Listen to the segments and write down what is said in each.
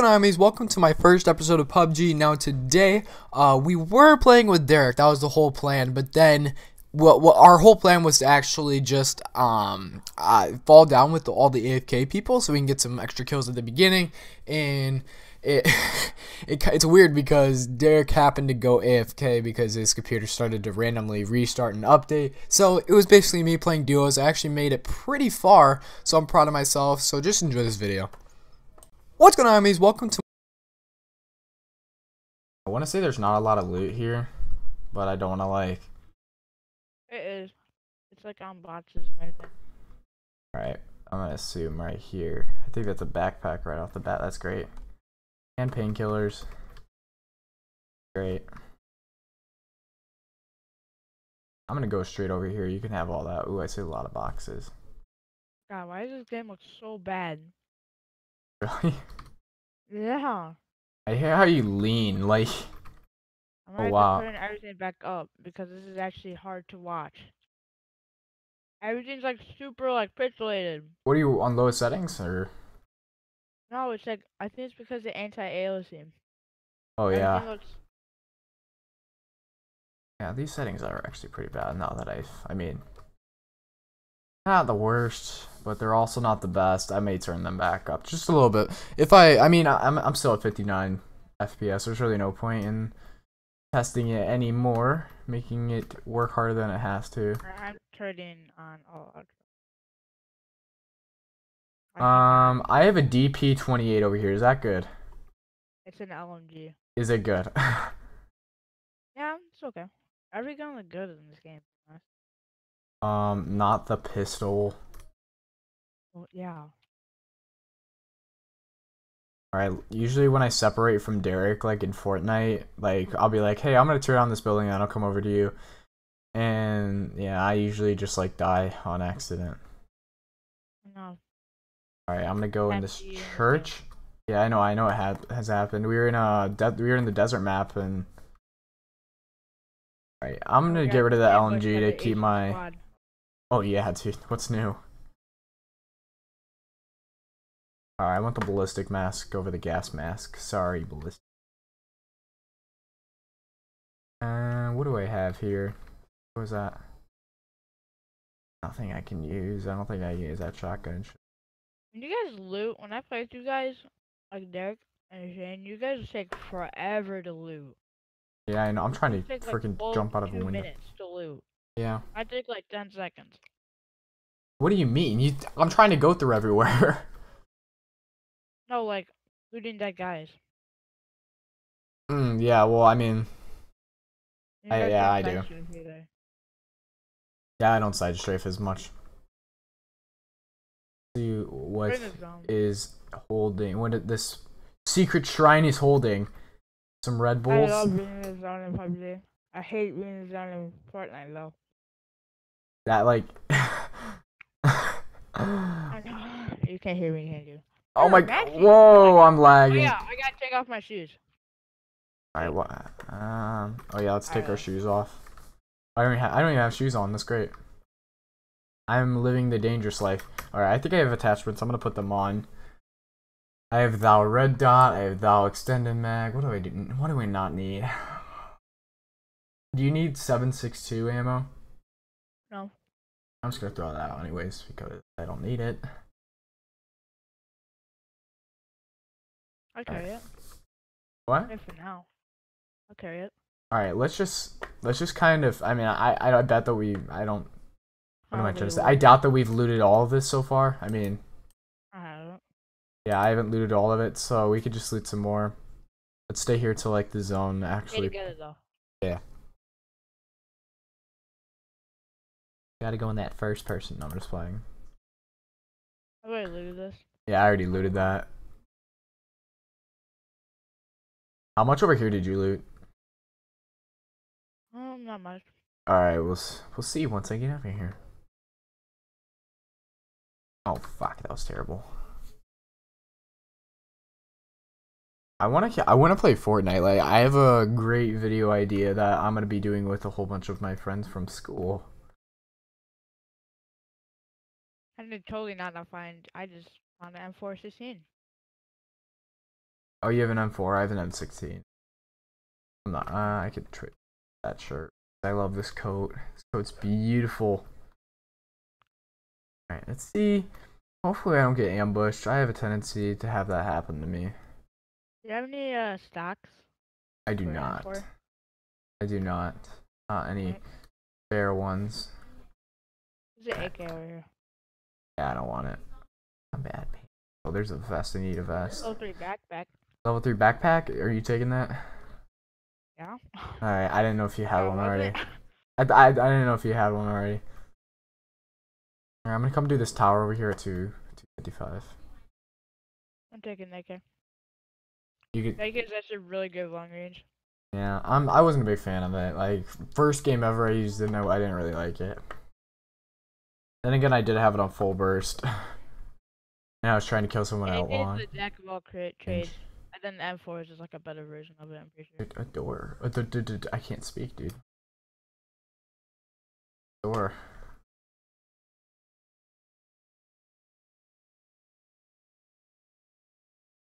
going on? Welcome to my first episode of PUBG. Now, today, uh, we were playing with Derek. That was the whole plan. But then, what, what our whole plan was to actually just um, uh, fall down with the, all the AFK people so we can get some extra kills at the beginning. And it, it it's weird because Derek happened to go AFK because his computer started to randomly restart and update. So it was basically me playing duos. I actually made it pretty far, so I'm proud of myself. So just enjoy this video. What's going on, homies? Welcome to. I want to say there's not a lot of loot here, but I don't want to like. It is. It's like on boxes right everything. Alright, I'm gonna assume right here. I think that's a backpack right off the bat. That's great. And painkillers. Great. I'm gonna go straight over here. You can have all that. Ooh, I see a lot of boxes. God, why does this game look so bad? Really? Yeah. I hear how you lean. Like, I'm Oh, gonna wow. to turn everything back up because this is actually hard to watch. Everything's like super like pixelated. what are you on lowest settings or? No, it's like I think it's because of anti-aliasing. Oh yeah. Everything looks Yeah, these settings are actually pretty bad now that I've, I mean, not the worst, but they're also not the best. I may turn them back up just a little bit. If I, I mean, I'm, I'm still at 59 FPS. There's really no point in testing it anymore, making it work harder than it has to. I'm turning on all ultra. I think I- Um, I have a DP28 over here. Is that good? it's an LMG. Is it good? Yeah, it's okay. Every gun look good in this game. um, not the pistol. Well, yeah. Alright, usually when I separate from Derek, like in Fortnite, like I'll be like, hey, I'm gonna tear down this building and I'll come over to you. And yeah, I usually just like die on accident. No. Alright, I'm gonna go in this church. Yeah, I know, I know it has happened. We were in a de- we were in the desert map and Alright, I'm gonna get rid of the LMG to keep my. Oh yeah, dude, what's new? Alright, I want the ballistic mask over the gas mask. Sorry, ballistic. Uh, what do I have here? What was that? Nothing I can use. I don't think I can use that shotgun. When you guys loot, when I play with you guys, like Derek and Shane, you guys take forever to loot. Yeah, I know. I'm trying to like freaking full jump out of a two window. minutes to loot. Yeah. I take like ten seconds. What do you mean? You? I'm trying to go through everywhere. No, like looting dead guys. mm, yeah. Well, I mean, I- yeah, I do. yeah, I don't side strafe as much. See what We're in the zone. is holding what this secret shrine is holding some red Bulls. I love being in zone in PUBG. I hate being in zone in Fortnite though. that like I know. You can't hear me, can you? Oh my god whoa i'm Oh lagging. yeah, I gotta take off my shoes. all right what um oh yeah let's take our shoes off. I don't even have, i don't even have shoes on that's great. I'm living the dangerous life. All right i think i have attachments i'm gonna put them on. I have thou red dot i have thou extended mag what do i do what do we not need? Do you need 762 ammo? No. I'm just gonna throw that out anyways because I don't need it. I'll carry it. What? Okay, for now. I'll carry it. All right, let's just let's just kind of. I mean, I I, I bet that we. I don't. What am I trying to say? I doubt that we've looted all of this so far. I mean, I haven't. yeah, I haven't looted all of it, so we could just loot some more. Let's stay here till like the zone actually. together though. Got to go in that first person. No, I'm just playing. I already looted this. Yeah, I already looted that. How much over here did you loot? Um, not much. All right, we'll we'll see once I get over here. Oh fuck, that was terrible. I want to I want to play Fortnite. Like I have a great video idea that I'm going to be doing with a whole bunch of my friends from school. I did totally not not find. I just found an M416. Oh, you have an M4. I have an M16. I'm not. Uh, I could trade that shirt. I love this coat. This coat's beautiful. Alright, let's see. Hopefully I don't get ambushed. I have a tendency to have that happen to me. Do you have any uh stocks? I do not. M4? I do not. Not any Alright. fair ones. There's an AK over here. Yeah, I don't want it. I'm bad. Oh, there's a vest. I need a vest. Oh, three three backpack. Level 3 backpack? Are you taking that? Yeah. Alright, I didn't know if you had one already. I, I, I didn't know if you had one already. Alright, I'm gonna come do this tower over here at 2, 255. I'm taking the AK. You could, AK is actually really good long range. yeah, I'm, I wasn't a big fan of it. Like, first game ever I used it, no, I didn't really like it. Then again, I did have it on full burst. and I was trying to kill someone out long. is the jack of all trades. And then M4 is just like a better version of it, I'm pretty sure. A door. A d- d- d- I can't speak, dude. Door.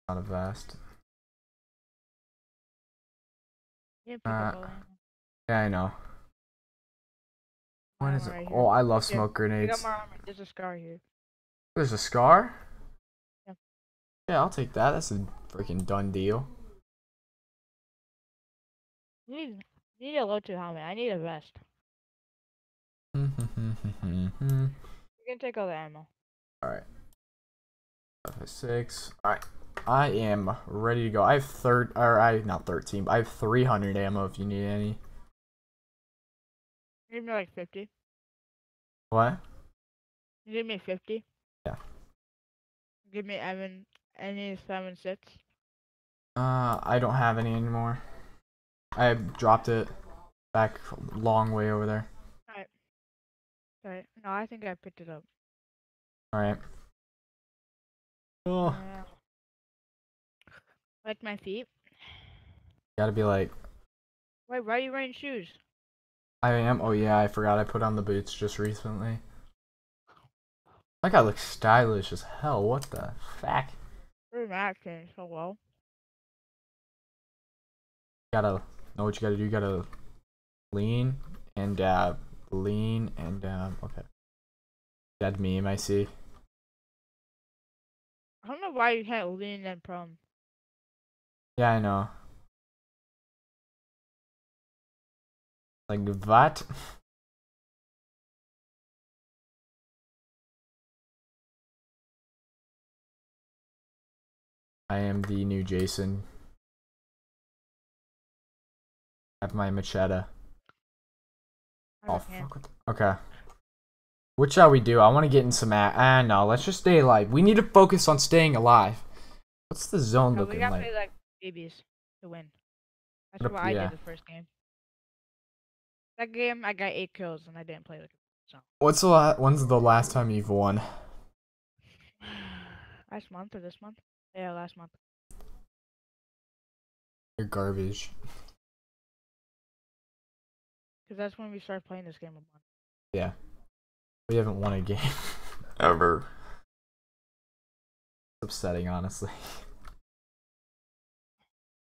Not a can pick Uh, up all that. Yeah, I know. What is it? right. Oh, I love smoke up grenades. There's a scar here. There's a scar? Yeah. I'll take that. That's a freaking done deal. You need, you need a low two helmet. I need a vest. You can take all the ammo. Alright. Six. Alright. I am ready to go. I have third or I not thirteen, but I have three hundred ammo if you need any. Give me like 50. What? You give me 50. Yeah. Give me Evan any seven six. Uh I don't have any anymore. I dropped it back a long way over there. Sorry. No, I think I picked it up. Alright. Oh. Yeah. Like my feet. Gotta be like Wait, why are you wearing shoes? I am oh yeah, I forgot I put on the boots just recently. That guy looks stylish as hell. What the fuck? You're matching so well. gotta know what you gotta do. You gotta lean and dab, lean and dab. Okay. That meme I see. I don't know why you can't lean and prone. Yeah, I know. Like what? I am the new Jason. I have my machete. Oh fuck. Okay. What shall we do? I want to get in some. Ah, no. Let's just stay alive. We need to focus on staying alive. What's the zone No, we looking gotta like? play like babies to win. That's What up- I yeah. did the first game. That game, I got eight kills and I didn't play like a son. What's the la- When's the last time you've won? last month or this month. Yeah, last month. You're garbage. Cause that's when we started playing this game a month. Yeah. We haven't won a game ever. It's upsetting, honestly.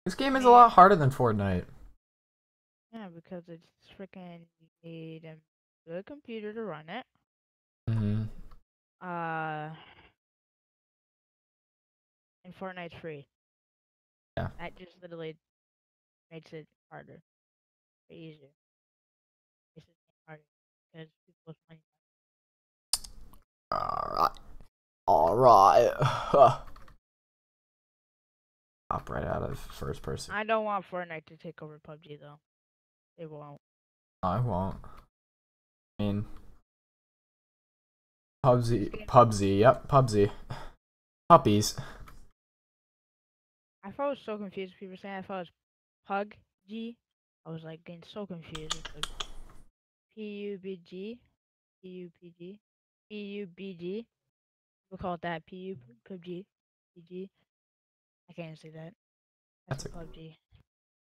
This game is a lot harder than Fortnite. Yeah, because it's freaking you need a good computer to run it. Mm-hmm. Uh, and Fortnite's free. Yeah. That just literally makes it harder, or easier. Makes it harder because people with money. Alright. Alright. Hop right out of first person. I don't want Fortnite to take over PUBG though. It won't. I won't. I mean, PUBG, PUBG, yep, PUBG. Puppies. I thought I was so confused. People saying I thought it was Pug G. I was like getting so confused. It's like P U B G, P U P G, P U B G. People call it that P U PUBG, PG. I can't say that. That's, That's PUBG.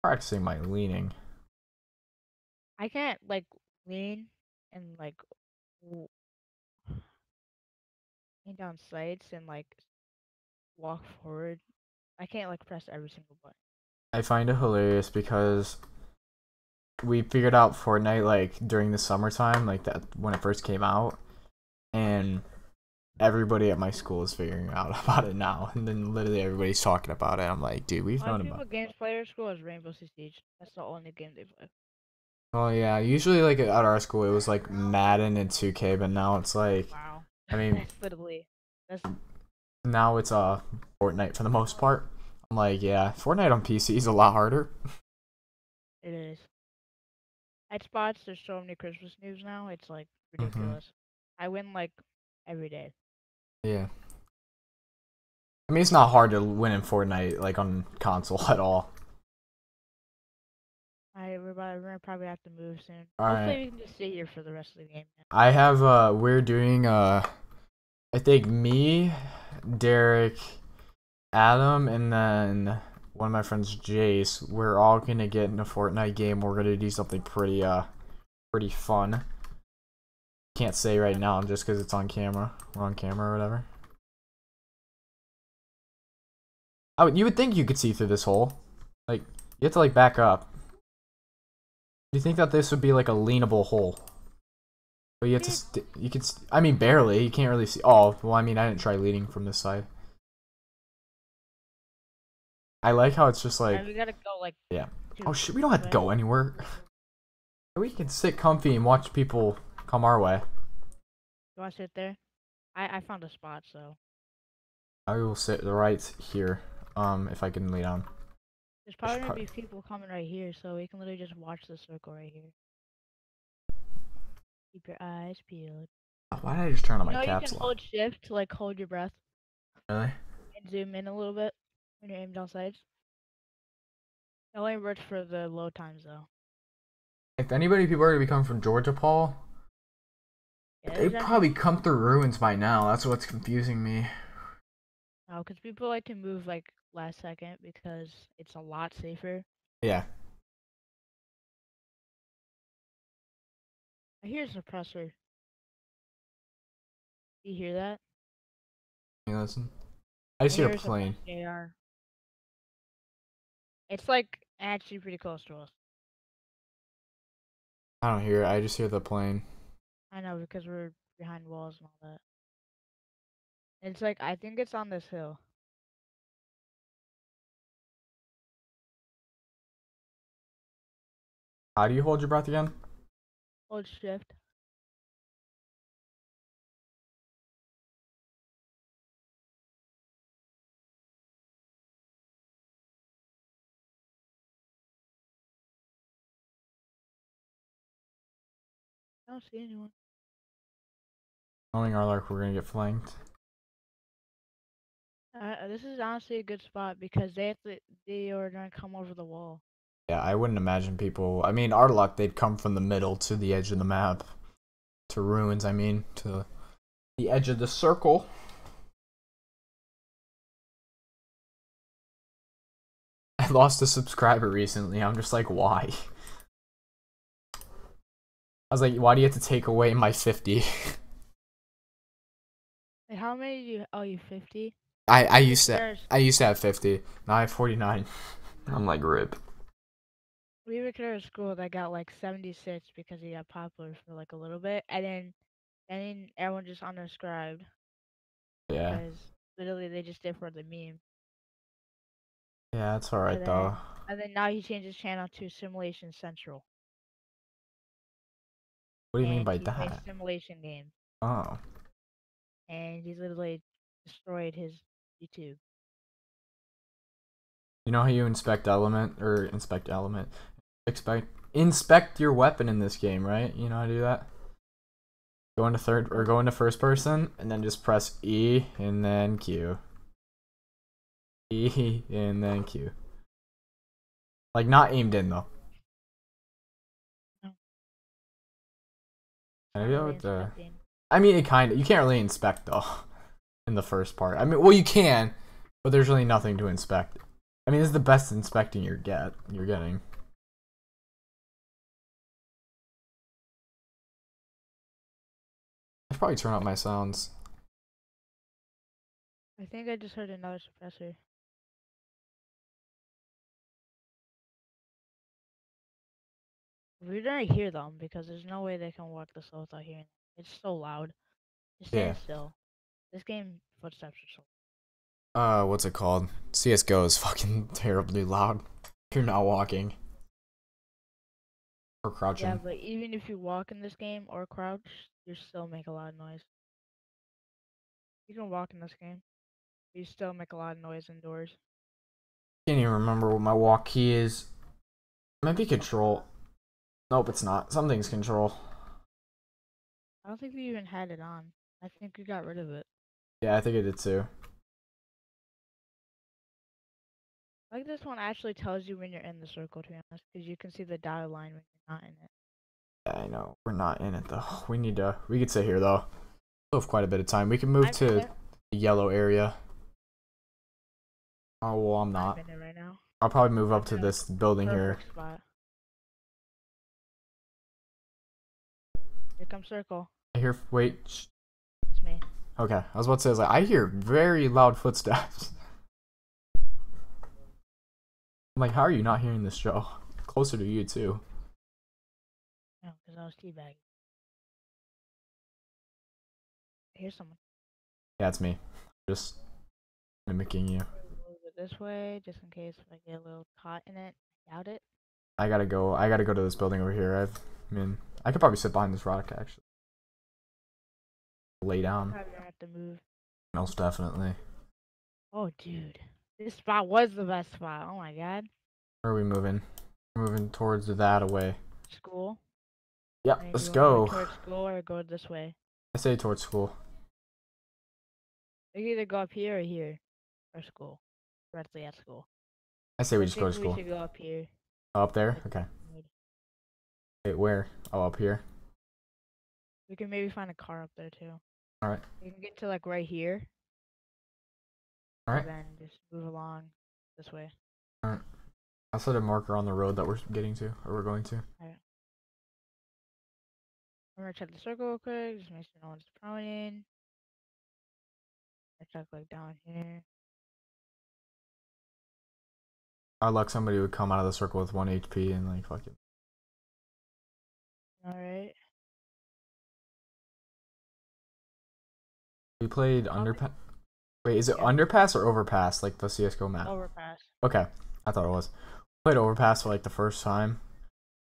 Practicing my leaning. I can't like lean and like lean down sights and like walk forward I can't like press every single button. I find it hilarious because we figured out Fortnite like during the summertime, like that when it first came out, and everybody at my school is figuring out about it now, and then literally everybody's talking about it. I'm like, dude, we've known about. games play at school is Rainbow Six Siege. That's the only game they play. Oh yeah, usually like at our school it was like Madden and 2K, but now it's like Wow. I mean literally that's now it's uh Fortnite for the most part. I'm like, yeah, Fortnite on PC is a lot harder. it is. At spots, there's so many Christmas news now. It's like Mhm. ridiculous. I win like every day. Yeah. I mean, it's not hard to win in Fortnite like on console at all. Alright, we're, about, we're gonna probably have to move soon. Alright. Hopefully, we can just stay here for the rest of the game. I have uh we're doing uh I think me, Derek, Adam, and then one of my friends Jace, we're all gonna get in a Fortnite game. We're gonna do something pretty uh pretty fun. Can't say right now just because it's on camera. We're on camera or whatever. I would, you would think you could see through this hole. Like you have to like back up. Do you think that this would be like a leanable hole? But you have to. St- you can. St- I mean, barely. You can't really see. Oh, well. I mean, I didn't try leading from this side. I like how it's just like. We gotta go like. Yeah. Oh shit! We don't have to go anywhere. We can sit comfy and watch people come our way. You wanna sit there? I I found a spot, so I will sit the right here. Um, if I can lay down. there's probably gonna be people coming right here, so we can literally just watch the circle right here. Keep your eyes peeled. Oh, Why did I just turn on You my know, you can hold shift to like hold your breath Really? and zoom in a little bit when you're aimed down sides. It only works for the low times though. If anybody people are gonna be coming from Georgopol, Yeah, they actually- probably come through ruins by now. That's what's confusing me. No, because people like to move like last second because it's a lot safer. Yeah. I hear a suppressor. You hear that? Can you listen? I just hear a plane. AR. It's like actually pretty close to us. I don't hear it. I just hear the plane. I know because we're behind walls and all that. It's like I think it's on this hill. How do you hold your breath again? Shift. I don't see anyone. Knowing our luck, we're gonna get flanked. Uh, this is honestly a good spot because they have to. They are gonna come over the wall. Yeah, I wouldn't imagine people. I mean, our luck, they'd come from the middle to the edge of the map. To ruins, I mean, to the edge of the circle. I lost a subscriber recently. I'm just like, why? I was like, why do you have to take away my 50? Wait, how many do you? Oh, you fifty. I, I used to I used to have 50. Now I have 49. I'm like, rip. We were at a school that got like seventy six because he got popular for like a little bit, and then, and then everyone just unsubscribed Yeah. because literally they just did for the meme. Yeah, that's alright then- though. And then now he changed his channel to Simulation Central. What do you mean by he that? Simulation games, Oh. and he's literally destroyed his YouTube. You know how you inspect element or inspect element, expect inspect your weapon in this game, right? You know how to do that. Go into third or go into first person, and then just press E and then Q. E and then Q. Like not aimed in though. I Not do with the? I mean, it kind of. You can't really inspect though. In the first part, I mean, well, you can, but there's really nothing to inspect. I mean, this is the best inspecting you're get you're getting. I should probably turn up my sounds. I think I just heard another suppressor. We don't hear them because there's no way they can walk this low without hearing. It's so loud. Just yeah. still. This game footsteps are so. Uh, what's it called? CS:GO is fucking terribly loud. You're not walking or crouching. Yeah, but even if you walk in this game or crouch, you still make a lot of noise. You can walk in this game, you still make a lot of noise indoors. Can't even remember what my walk key is. Maybe control. Nope, it's not. Something's control. I don't think we even had it on. I think we got rid of it. Yeah, I think I did too. Like this one actually tells you when you're in the circle, to be honest, because you can see the dotted line when you're not in it. Yeah, I know. We're not in it though. We need to. We could sit here though. Still have quite a bit of time. We can move I'm to the yellow area. Oh well, I'm not. I'm in it right now. I'll probably move up to this building here. Spot. Here comes circle. I hear. Wait. It's me. Okay, I was about to say. I, like, I hear very loud footsteps. I'm like, how are you not hearing this, Joe? Closer to you too. Oh, no, because I was teabagging. Here's someone. Yeah, it's me. Just mimicking you. This way, just in case I get a little caught in it. I doubt it. I gotta go. I gotta go to this building over here. I've I mean, I could probably sit behind this rock actually. Lay down. Probably gonna have to move. Most definitely. Oh, dude. This spot was the best spot. Oh my god. Where are we moving? We're moving towards that away. School. Yep, Alright, let's go. Towards school or go this way. I say towards school. We can either go up here or here. Or school. Directly at school. I say we I just go to school. We should go up here. Oh, up there? Okay. Wait, where? Oh, up here. We can maybe find a car up there too. Alright. We can get to like right here. Alright. And then just move along this way. All right. I'll set a marker on the road that we're getting to, or we're going to. All right. I'm gonna check the circle real quick, just make sure no one's promoting. I check like down here. Our luck, somebody would come out of the circle with one HP and like fucking. Alright. We played underpass. Wait, is it Yeah. underpass or overpass? Like the CS:GO map? Overpass. Okay, I thought it was. Played overpass for like the first time,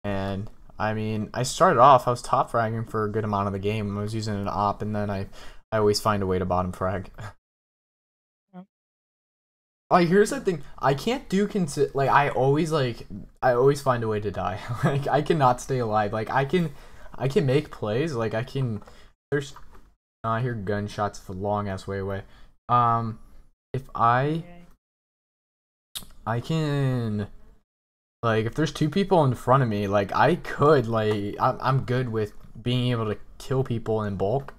and I mean, I started off. I was top fragging for a good amount of the game. I was using an op, and then I, I always find a way to bottom frag. Yeah. Oh, here's the thing. I can't do consi- like I always like I always find a way to die. like I cannot stay alive. Like I can, I can make plays. Like I can. There's. I hear gunshots a long ass way away. Um, if I. I can like if there's two people in front of me, like I could like I'm I'm good with being able to kill people in bulk.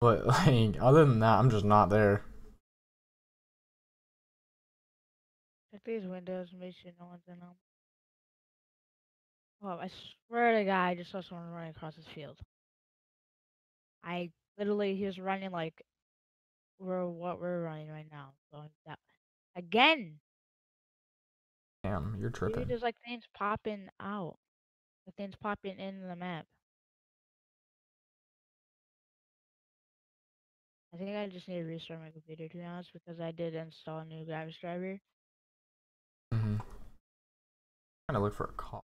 But like other than that, I'm just not there. Check these windows, make sure no one's in them. Oh, I swear to God, I just saw someone running across this field. I literally, he was running like we're what we're running right now. So that again, Damn, you're dude, tripping. there's like things popping out, like things popping in the map. I think I just need to restart my computer to be honest because I did install a new graphics driver. Mm-hmm. Trying to look for a call.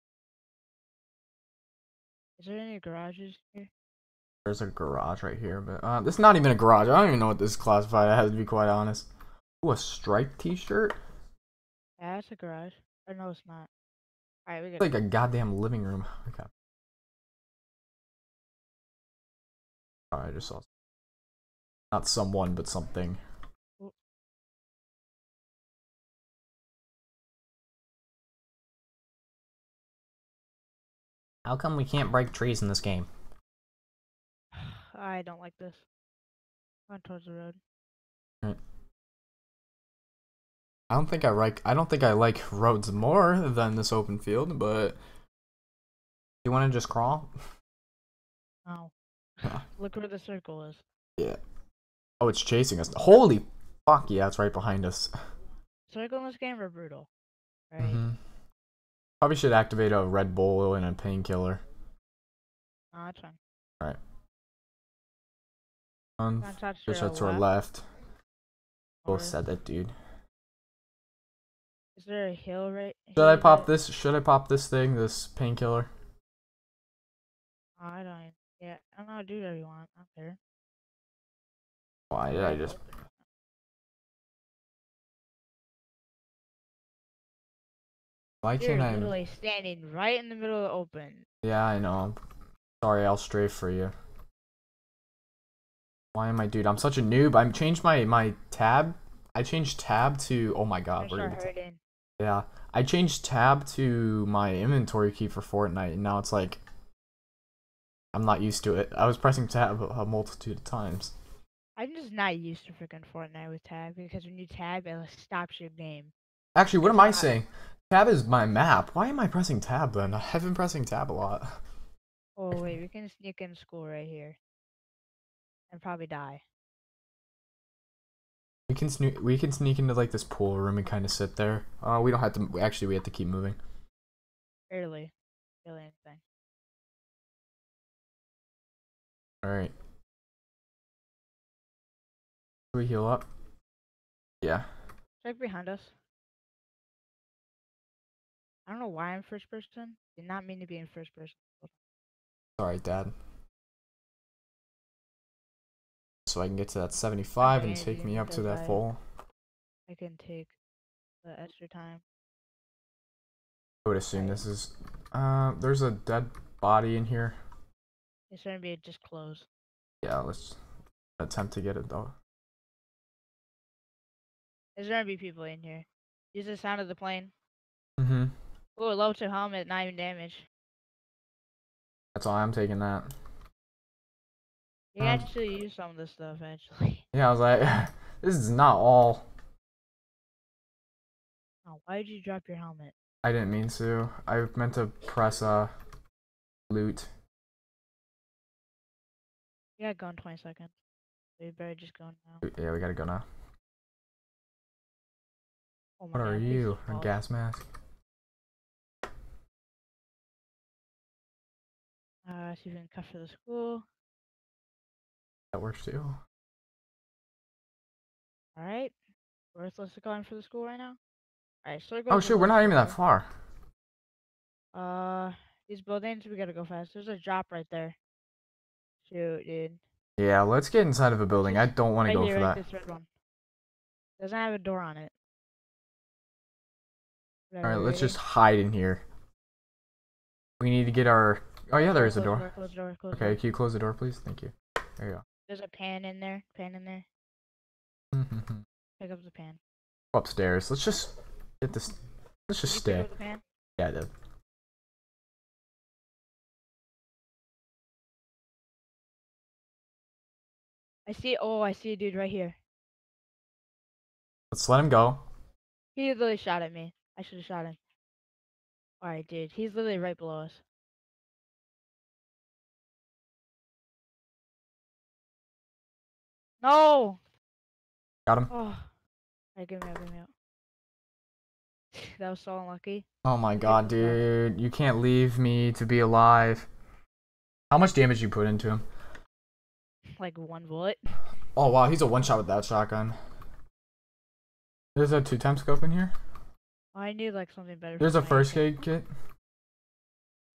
Is there any garages here? There's a garage right here, but uh, this is not even a garage. I don't even know what this is classified. I have to be quite honest. Ooh, a striped T-shirt. Yeah, it's a garage. Or no, it's not. Alright, we It's got like a goddamn living room. Okay. Alright, I just saw. Not someone, but something. How come we can't break trees in this game? I don't like this. Going towards the road. I don't think I like. I don't think I like roads more than this open field. But you want to just crawl? Oh. Yeah. Look where the circle is. Yeah. Oh, it's chasing us. Holy fuck! Yeah, it's right behind us. Circle in this game are brutal. Right? hmm Probably should activate a Red Bull and a painkiller. Oh, that's fine. Um, Don't fish to our left, Both said that, dude. Is there a hill right? Should I pop this? Should I pop this thing? This painkiller? I don't. Yeah, I don't know. Do whatever you want. I don't care. Why did I just? Why You're can't I? literally standing right in the middle of the open. Yeah, I know. Sorry, I'll stray for you. Why am I, dude? I'm such a noob. I changed my my tab. I changed tab to. Oh my god, we're gonna. Yeah, I changed tab to my inventory key for Fortnite, and now it's like I'm not used to it. I was pressing tab a multitude of times. I'm just not used to freaking Fortnite with tab because when you tab, it stops your game. Actually, what am I saying? Tab is my map. Why am I pressing tab then? I've been pressing tab a lot. Oh wait, we can sneak in school right here, and probably die. We can sneak. We can sneak into like this pool room and kind of sit there. Uh, we don't have to. Actually, we have to keep moving. Barely, barely anything. All right. Should we heal up? Yeah. Check behind us. I don't know why I'm first person. Did not mean to be in first person. Sorry, Dad. So I can get to that 75 and take me up to that I- full. I can take the extra time. I would assume this is. Uh, there's a dead body in here. It's gonna be just close. Yeah, let's attempt to get it though. There's gonna be people in here. Use the sound of the plane. Mm-hmm. Oh, low to helmet, not even damage. That's all I'm taking that. You Um, actually use some of this stuff actually. Yeah, I was like, this is not all. Oh, why did you drop your helmet? I didn't mean to. I meant to press uh loot. Yeah, gotta go in 20 seconds. We better just go now. Yeah, we gotta go now. Oh What are God, this you? A gas mask? Uh, so you've been cut for the school. That works too. Alright. Worthless to going for the school right now. Alright, so Oh shoot, we're not even that far. Uh, these buildings, we gotta go fast. There's a drop right there. Shoot, dude. Yeah, let's get inside of a building. I don't want to go here, for right, that. This red one. Doesn't have a door on it. All right, let's just hide in here. We need to get our. Oh yeah, there is a Close the door. Close door. Close Okay, door. can you close the door, please? Thank you. There you There's a pan in there. Pan in there. Pick up the pan. Upstairs. Let's just get this. Let's just You stay. Yeah, I did. I see. Oh, I see a dude right here. Let's let him go. He literally shot at me. I should have shot him. Alright, dude. He's literally right below us. No! Got him. Oh. Alright, give me out, give me out. that was so unlucky. Oh my god, dude. You can't leave me to be alive. How much damage you put into him? Like one bullet. Oh wow, he's a one shot with that shotgun. There's a two time scope in here. I need like something better. There's a first aid kit.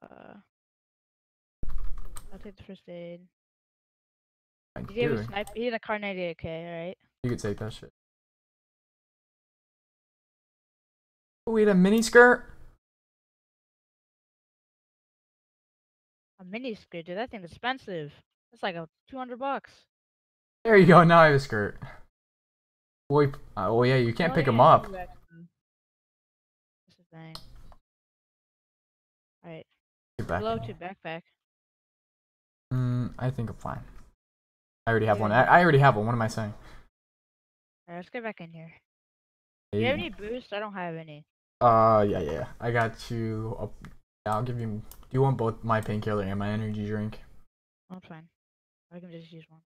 Uh, I'll take the first aid. Did he have a do. sniper? He had a Kar98k, alright? You could take that shit. Oh, we had a mini skirt. A mini skirt, dude. That thing's expensive. That's like a 200 bucks. There you go. Now I have a skirt. Boy, uh, oh yeah, you can't Oh, pick yeah, him up. That's the thing. Alright. Get back. Blow to backpack. Mm, I think I'm fine. I already have Yeah, one. I, I already have one. What am I saying? Alright, let's get back in here. Do you have any boost? I don't have any. Uh, yeah, yeah. I got you. Yeah, I'll give you. Do you want both my painkiller and my energy drink? Oh, it's fine. I can just use one.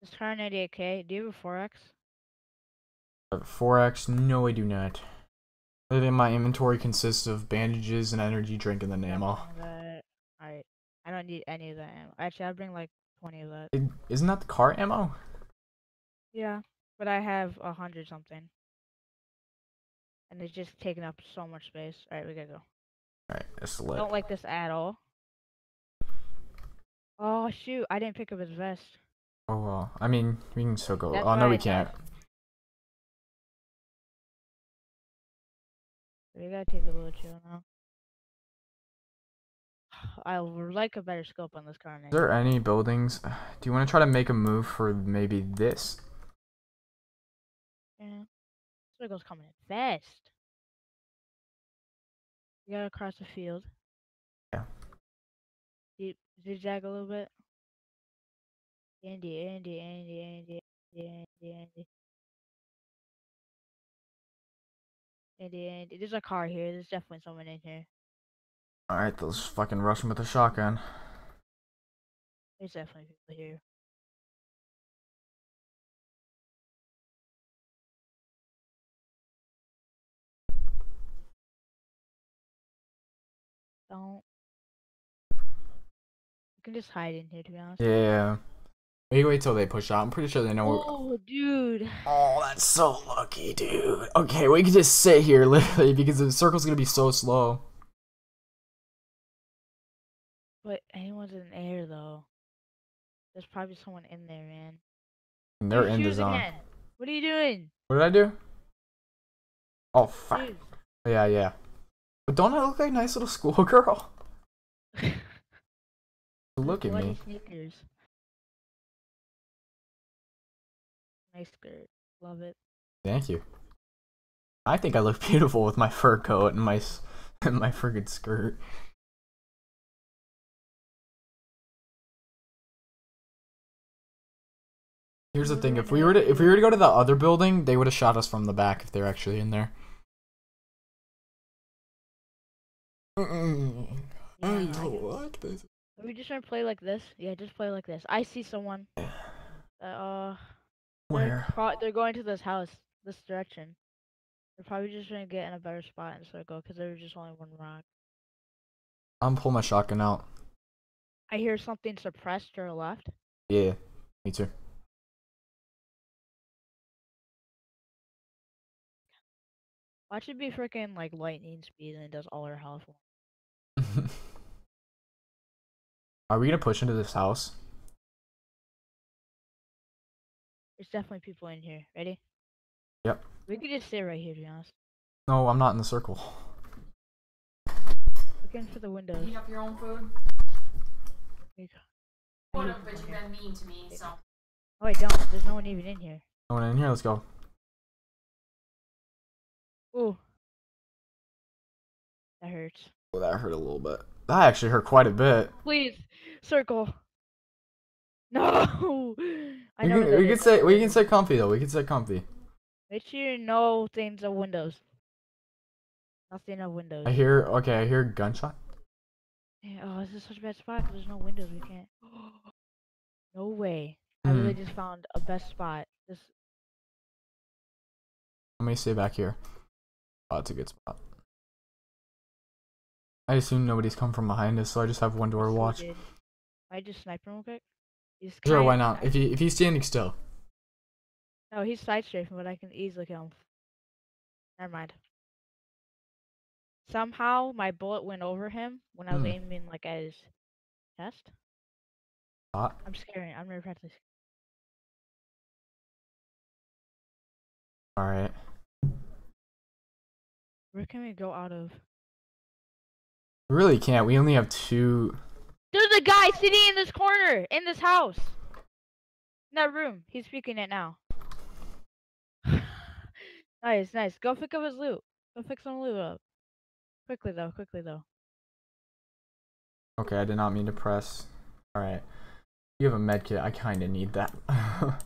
This Kar98k. Do you have a 4x? Uh, 4x? No, I do not. Literally, my inventory consists of bandages and energy drink and then ammo. Alright. I don't need any of that ammo. Actually, I'll bring like 20 of that. It, isn't that the car ammo? Yeah. But I have a hundred something. And it's just taking up so much space. Alright, we gotta go. Alright, that's lit. Don't like this at all. Oh shoot, I didn't pick up his vest. Oh well, I mean, we can still go. That's oh no, we I can't. We gotta take a little chill now. I would like a better scope on this car. Is there any buildings? Do you want to try to make a move for maybe this? Yeah. Circle's coming in fast. You gotta cross the field. Yeah. Zig- Zigzag a little bit. Andy, Andy, Andy, Andy, Andy, Andy, Andy. Andy, Andy. There's a car here. There's definitely someone in here. Alright, let's fucking rush him with a shotgun. There's definitely people here. Don't. You can just hide in here, to be honest. Yeah. Maybe wait till they push out. I'm pretty sure they know. we're- Oh, dude. Oh, that's so lucky, dude. Okay, we can just sit here literally because the circle's gonna be so slow. But anyone's in air, though. There's probably someone in there, man. And they're Dude, in zone. again. What are you doing? What did I do? Oh fuck. Shoes. Yeah, yeah. But don't I look like a nice little schoolgirl? Look at me. Sneakers. Nice skirt. Love it. Thank you. I think I look beautiful with my fur coat and my and my friggin' skirt. Here's the thing: if we were to if we were to go to the other building, they would have shot us from the back if they're actually in there. Mm-mm. Yeah, I I don't like this. Are we just gonna play like this? Yeah, just play like this. I see someone. Uh, uh they're, Where? pro- they're going to this house, this direction. They're probably just gonna get in a better spot and circle because there was just only one rock. I'm pulling my shotgun out. I hear something suppressed to our left. Yeah, me too. Watch it be freaking like lightning speed and it does all our health. Are we gonna push into this house? There's definitely people in here. Ready? Yep. We could just stay right here, to be honest. No, I'm not in the circle. Looking for the windows. Heat up your own food. We c- Would we but you've okay. been mean to me, so. Oh wait, don't. There's no one even in here. No one in here. Let's go. Ooh. That hurts. Oh, that hurt a little bit. That actually hurt quite a bit. Please, circle. No. I We know can, we can say we can say comfy though. We can say comfy. Make sure you know things of windows. Nothing of windows. I hear okay. I hear gunshot. Yeah, oh, this is such a bad spot 'cause there's no windows. We can't. no way. I really Hmm. just found a best spot. This. Let me stay back here. Oh, that's a good spot. I assume nobody's come from behind us, so I just have one door to watch. did- I just snipe him real quick. He's Sure, why not? If he if he's standing still. No, he's side strafing, but I can easily kill him. Never mind. Somehow my bullet went over him when I was Hmm. aiming like at his chest. Hot. I'm scaring. I'm really practicing. All right. Where can we go out of? We really can't. We only have two. There's a guy sitting in this corner in this house. In that room. He's speaking it now. nice, nice. Go pick up his loot. Go pick some loot up. Quickly though, quickly though. Okay, I did not mean to press. All right. You have a med kit. I kind of need that.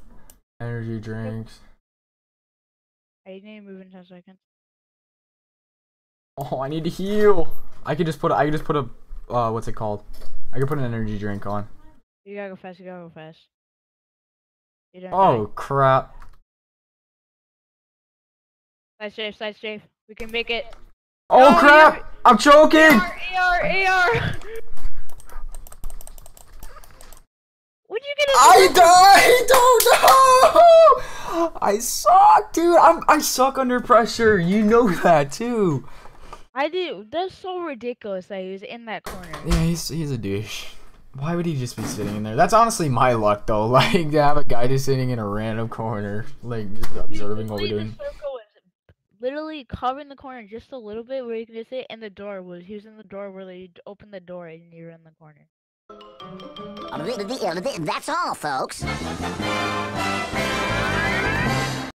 Energy drinks. I need to move in ten seconds. Oh, I need to heal. I could just put. I could just put a. Uh, what's it called? I could put an energy drink on. You gotta go fast, you gotta go fast. Don't Oh crap! Side strafe, side strafe. We can make it. Oh No, crap! I'm choking! AR, AR, AR. What'd you get? I died! Oh no! I suck, dude. I'm I suck under pressure. You know that too. I do. That's so ridiculous that he was in that corner. Yeah, he's he's a douche. Why would he just be sitting in there? That's honestly my luck though. Like to have a guy just sitting in a random corner, like just observing what we're doing. The circle was literally covering the corner just a little bit where you can just sit, and the door was he was in the door where they opened the door and you were in the corner. That's all, folks.